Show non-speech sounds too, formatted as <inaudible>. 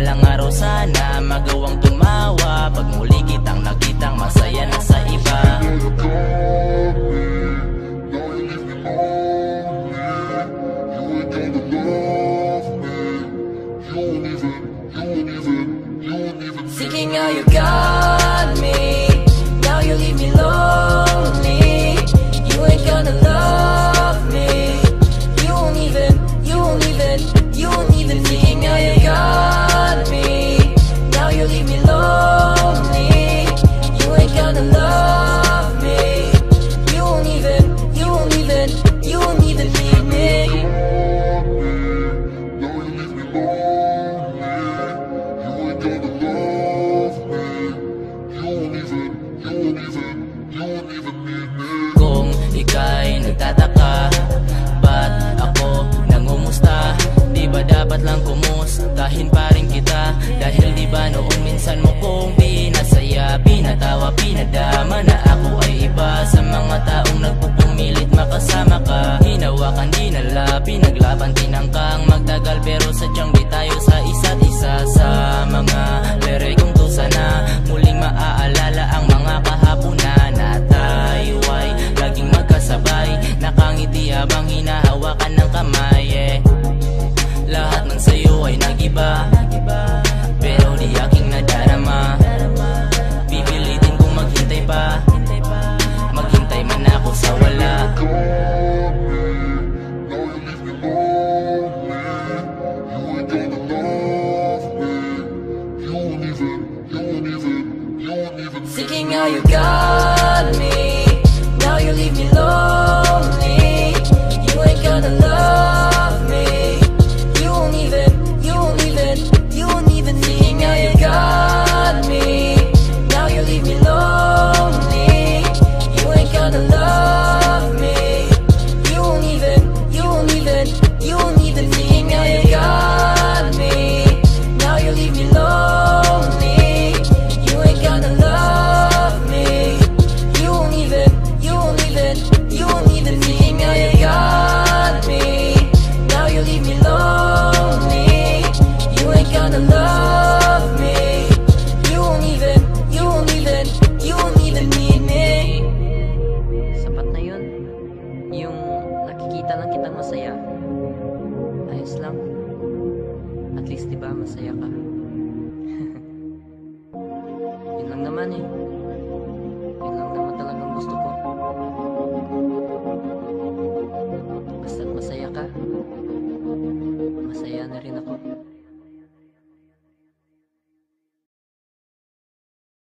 Balang araw sana magawang tumawa. Pag muli kitang nakitang masaya na sa iba. Thinking how you got me. Now you leave me lonely Ika'y nagtataka Ba't ako nangumusta? Di ba dapat lang kumustahin pa rin kita? Dahil di ba noong minsan mo kong pinasaya Pinatawa, pinadama na ako ay iba Sa mga taong nagpupumilit makasama ka Hinawakan, dinala, pinaglaban, tinangkang Magtagal pero sadyang di tayo sa isa't isa Sa mga minsan masaya. Ayos lang. At least, di ba, masaya ka. <laughs> Yun lang naman eh. Yun lang naman talagang gusto ko. Basta't masaya ka, masaya na rin ako.